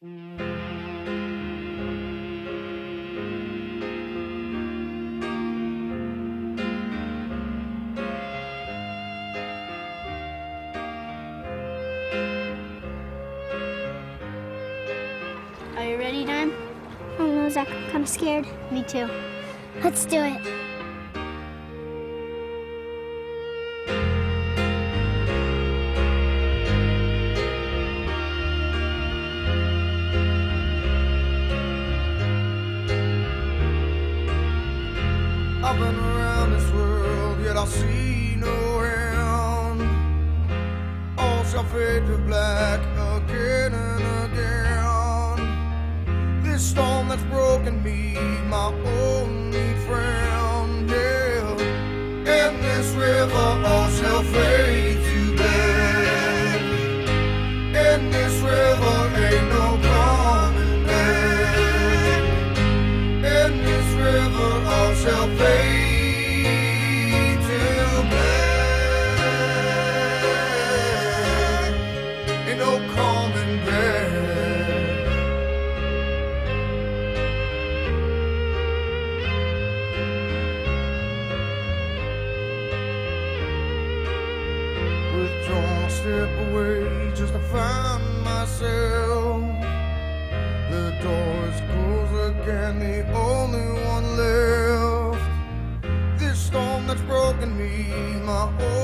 Are you ready, Dime? I don't know, oh, Zakk. I'm kind of scared. Me too. Let's do it. I've been around this world, yet I see no end. All shall fade to black again and again. This storm that's broken me step away just to find myself. The door is closed again, the only one that's broken me, my own.